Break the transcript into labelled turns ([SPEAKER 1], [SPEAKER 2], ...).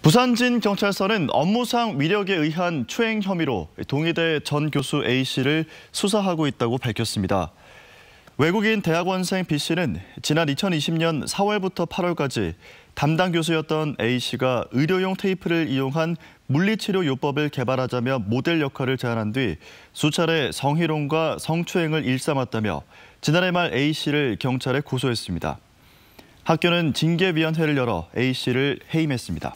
[SPEAKER 1] 부산진 경찰서는 업무상 위력에 의한 추행 혐의로 동의대 전 교수 A씨를 수사하고 있다고 밝혔습니다. 외국인 대학원생 B씨는 지난 2020년 4월부터 8월까지 담당 교수였던 A씨가 의료용 테이프를 이용한 물리치료 요법을 개발하자며 모델 역할을 제안한 뒤 수차례 성희롱과 성추행을 일삼았다며 지난해 말 A씨를 경찰에 고소했습니다. 학교는 징계위원회를 열어 A씨를 해임했습니다.